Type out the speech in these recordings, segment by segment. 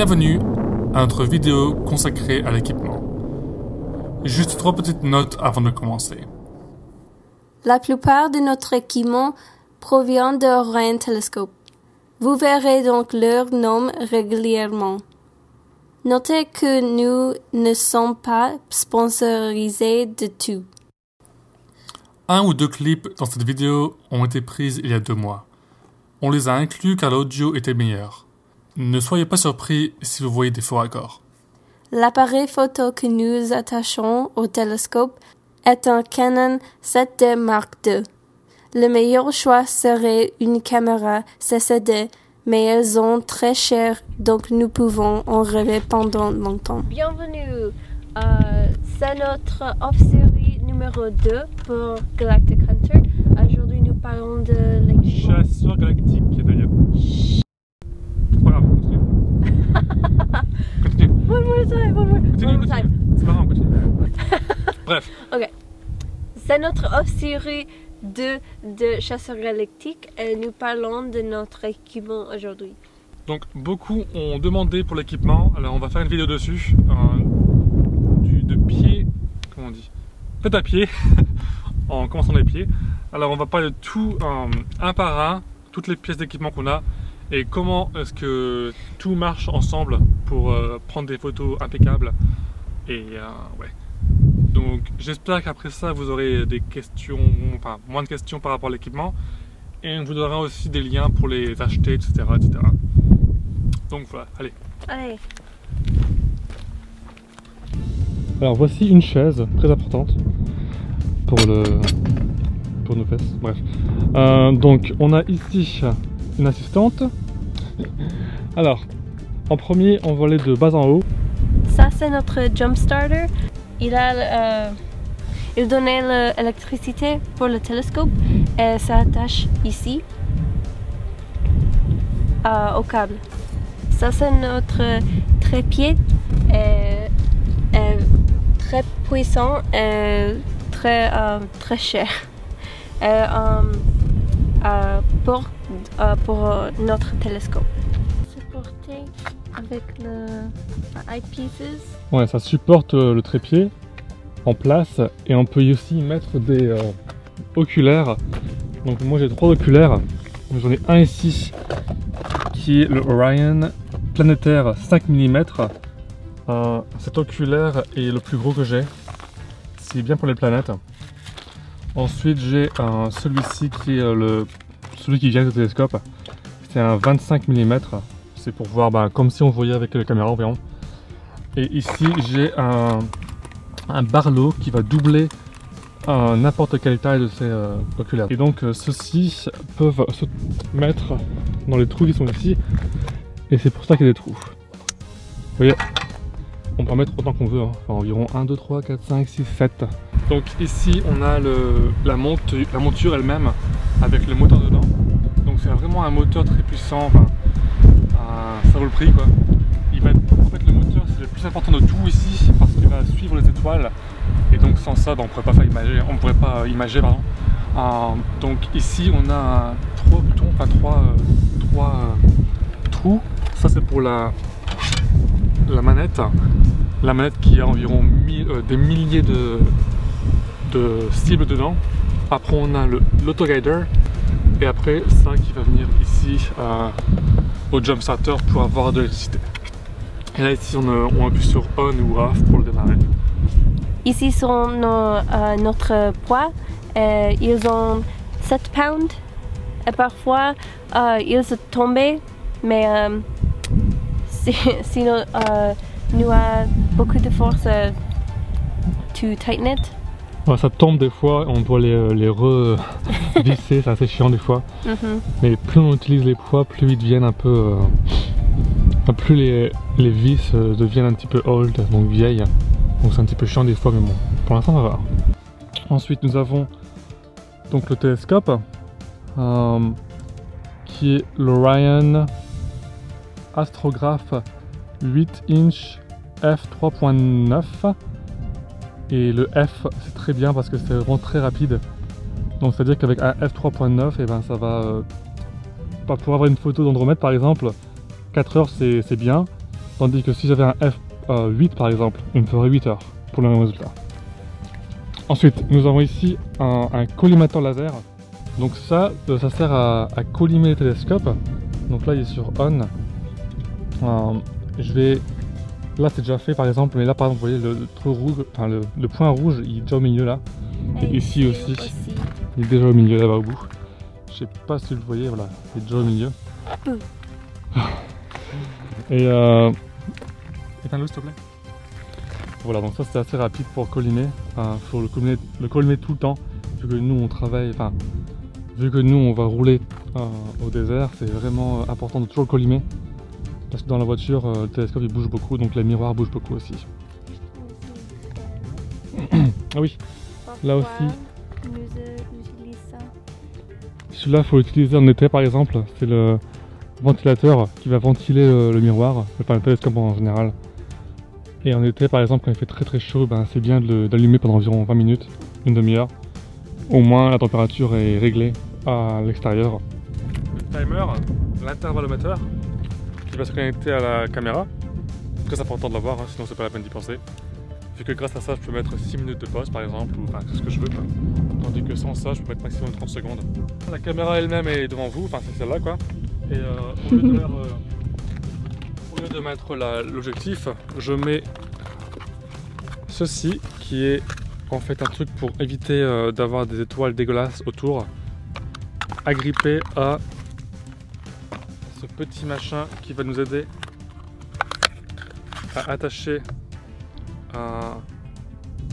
Bienvenue à notre vidéo consacrée à l'équipement. Juste trois petites notes avant de commencer. La plupart de notre équipement provient de Orion Telescope. Vous verrez donc leur nom régulièrement. Notez que nous ne sommes pas sponsorisés de tout. Un ou deux clips dans cette vidéo ont été prises il y a deux mois. On les a inclus car l'audio était meilleur. Ne soyez pas surpris si vous voyez des faux raccords. L'appareil photo que nous attachons au télescope est un Canon 7D Mark II. Le meilleur choix serait une caméra CCD, mais elles sont très chères, donc nous pouvons en rêver pendant longtemps. Bienvenue, euh, c'est notre off-série numéro 2 pour Galactic Hunter. Aujourd'hui, nous parlons de l'équipement. Chasseur galactique d'ailleurs. C'est pas grave, continue. One more, Continue. C'est pas grave, continue. Bref, Ok. C'est notre off-série 2 de Chasseur Galactique et nous parlons de notre équipement aujourd'hui. donc beaucoup ont demandé pour l'équipement, alors on va faire une vidéo dessus. euh, du, de pied, comment on dit Tête à pied, en commençant des pieds. Alors on va parler de tout euh, un par un, toutes les pièces d'équipement qu'on a et comment est-ce que tout marche ensemble pour euh, prendre des photos impeccables. Et euh, ouais. Donc j'espère qu'après ça vous aurez des questions, enfin moins de questions par rapport à l'équipement. Et on vous donnera aussi des liens pour les acheter, etc. etc. Donc voilà, allez. Allez, Alors voici une chaise très importante pour le pour nos fesses. Bref. Euh, donc on a ici une assistante. Alors en premier on va aller de bas en haut. ça c'est notre jump starter. Il a, euh, il donnait l'électricité pour le télescope et ça attache ici au câble. Ça c'est notre trépied, et, très puissant et très euh, très cher. Euh, pour euh, pour notre télescope. Supporté avec le eyepieces. Ouais, ça supporte euh, le trépied en place et on peut y aussi mettre des euh, oculaires. Donc moi j'ai trois oculaires. J'en ai un ici qui est le Orion planétaire 5 mm. Euh, cet oculaire est le plus gros que j'ai. C'est bien pour les planètes. Ensuite j'ai celui-ci qui est euh, le celui qui vient du télescope. C'est un 25 mm. C'est pour voir bah, comme si on voyait avec la caméra environ. Et ici, j'ai un, un qui va doubler euh, n'importe quelle taille de ces euh, oculaires. Et donc, euh, ceux-ci peuvent se mettre dans les trous qui sont ici. Et c'est pour ça qu'il y a des trous. Vous voyez, on peut en mettre autant qu'on veut. hein. Enfin, environ 1, 2, 3, 4, 5, 6, 7. Donc ici, on a le, la, monte- la monture elle-même avec le moteur dedans. Donc c'est vraiment un moteur très puissant. Enfin, ça vaut le prix quoi. Il va en fait, le moteur c'est le plus important de tout ici parce qu'il va suivre les étoiles. Et donc sans ça, bah, on pourrait pas pourrait pas imager. Euh, donc ici on a trois boutons, enfin trois, trois euh, trous. Ça c'est pour la, la manette. La manette qui a environ euh, des milliers de, de cibles dedans. Après on a l'autoguider et après ça qui va venir ici euh, au jump starter pour avoir de l'électricité. Et là ici on, on appuie sur on ou off pour le démarrer. Ici sont nos, euh, notre poids. Euh, ils ont 7 pounds. Et parfois, euh, ils sont tombés. Mais euh, si, sinon, euh, nous avons beaucoup de force euh, to tighten it. Ouais, ça tombe des fois, on doit les, euh, les revisser, c'est assez chiant des fois. Mhm. Mais plus on utilise les poids, plus ils deviennent un peu. euh, plus les, les vis euh, deviennent un petit peu old, donc vieilles. Donc c'est un petit peu chiant des fois, mais bon, pour l'instant ça va. Ensuite, nous avons donc le télescope euh, qui est l'Orion Astrograph 8 inch f3.9 et le F c'est très bien parce que c'est vraiment très rapide donc c'est à dire qu'avec un f3.9 et ben ça va euh, pour avoir une photo d'Andromède par exemple 4 heures c'est bien Tandis que si j'avais un F8 par exemple, il me ferait 8 heures pour le même résultat. Ensuite, nous avons ici un, collimateur laser. Donc ça, euh, ça sert à, collimer les télescopes. Donc là, il est sur on. Euh, je vais... Là, c'est déjà fait par exemple, mais là, par exemple, vous voyez le, trou rouge, enfin le, point rouge, il est déjà au milieu là. Et, ici aussi, il est déjà au milieu là-bas au bout. Je sais pas si vous le voyez, voilà, il est déjà au milieu. Et euh... Éteins-le s'il te plaît. Voilà, donc ça c'est assez rapide pour collimer. Il faut le collimer, le collimer tout le temps, vu que nous on travaille, enfin, vu que nous on va rouler euh, au désert, c'est vraiment important de toujours le collimer. Parce que dans la voiture, euh, le télescope il bouge beaucoup, donc les miroirs bougent beaucoup aussi. ah oui, là aussi. Celui-là, il faut l'utiliser en été par exemple. C'est le ventilateur qui va ventiler le, miroir, enfin le télescope en général. Et en été par exemple quand il fait très très chaud, ben, c'est bien d'allumer pendant environ 20 minutes, une demi-heure. Au moins la température est réglée à l'extérieur. Le timer, l'intervalomateur, se connecter à la caméra. Très important de l'avoir, hein, sinon c'est pas la peine d'y penser. Vu que grâce à ça je peux mettre 6 minutes de pause par exemple, ou enfin ce que je veux. Tandis que sans ça je peux mettre maximum 30 secondes. La caméra elle-même est devant vous, enfin c'est celle-là quoi. Et euh, au, lieu de mettre l'objectif, je mets ceci qui est en fait un truc pour éviter euh, d'avoir des étoiles dégueulasses autour, agrippé à ce petit machin qui va nous aider à attacher, à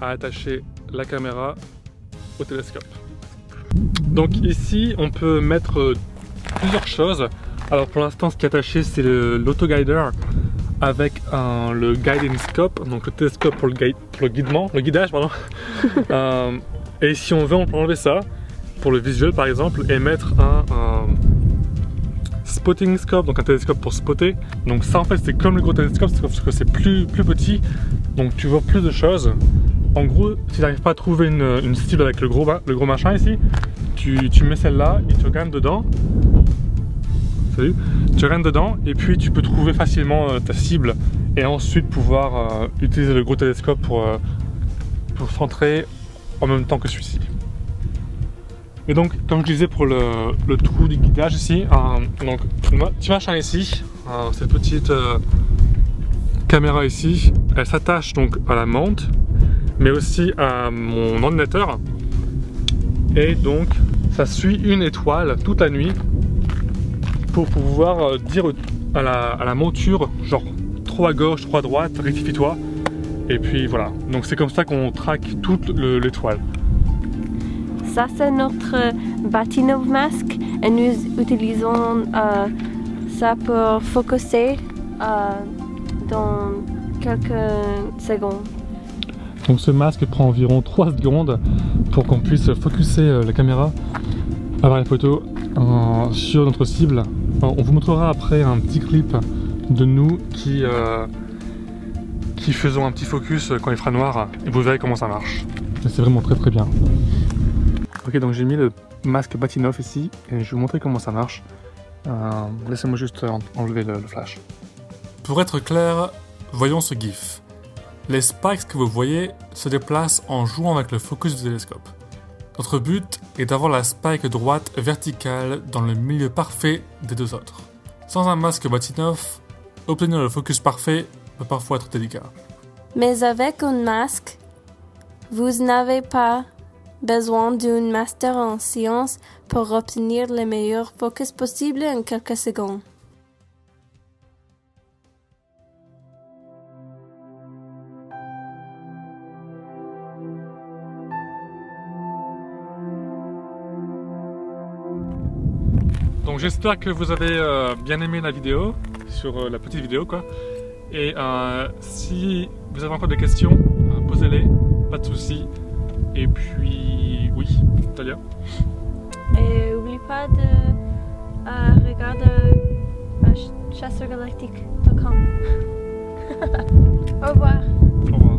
attacher la caméra au télescope. Donc ici on peut mettre plusieurs choses. Alors pour l'instant ce qui est attaché c'est l'auto-guider avec le guiding scope, donc le télescope pour le, le guidement, le guidage pardon. Euh, et si on veut on peut enlever ça pour le visuel par exemple et mettre un, spotting scope, donc un télescope pour spotter. Donc ça en fait c'est comme le gros télescope sauf que c'est plus, plus petit, donc tu vois plus de choses. En gros, si tu n'arrives pas à trouver une, cible avec le gros, le gros machin ici, tu, tu mets celle-là et tu regardes dedans Salut. Tu rentres dedans et puis tu peux trouver facilement euh, ta cible et ensuite pouvoir euh, utiliser le gros télescope pour, euh, pour centrer en même temps que celui-ci. Et donc, comme je disais pour le, trou du guidage ici, donc petit machin ici, cette petite caméra ici, elle s'attache donc à la montre, mais aussi à mon ordinateur. Et donc, ça suit une étoile toute la nuit pour pouvoir euh, dire à la, monture, genre trop à gauche, trop à droite, rectifie-toi. Et puis voilà, donc c'est comme ça qu'on traque toute l'étoile. Ça c'est notre Batinov masque et nous utilisons euh, ça pour focuser euh, dans quelques secondes. Donc ce masque prend environ 3 secondes pour qu'on puisse focuser la caméra, avoir la photo sur notre cible on vous montrera après un petit clip de nous qui, euh, qui faisons un petit focus quand il fera noir et vous verrez comment ça marche. C'est vraiment très très bien. Ok donc j'ai mis le masque Batinov ici et je vais vous montrer comment ça marche. Euh, laissez-moi juste enlever le, le flash. Pour être clair, voyons ce GIF. Les spikes que vous voyez se déplacent en jouant avec le focus du télescope. Notre but est d'avoir la spike droite verticale dans le milieu parfait des deux autres. Sans un masque Batinov, obtenir le focus parfait peut parfois être délicat. Mais avec un masque, vous n'avez pas besoin d'un master en sciences pour obtenir le meilleur focus possible en quelques secondes. Donc j'espère que vous avez euh, bien aimé la vidéo, sur euh, la petite vidéo quoi. Et euh, si vous avez encore des questions, posez-les, pas de soucis. Et puis oui, Talia. Et n'oublie pas de regarder chasseurgalactique.com. Au revoir. Au revoir.